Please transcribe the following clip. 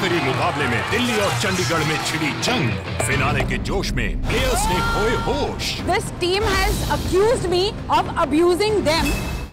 आखिरी मुकाबले में दिल्ली और चंडीगढ़ में छिड़ी जंग। फिनाले के जोश में प्लेयर्स ने खोए होश। This team has accused me of abusing them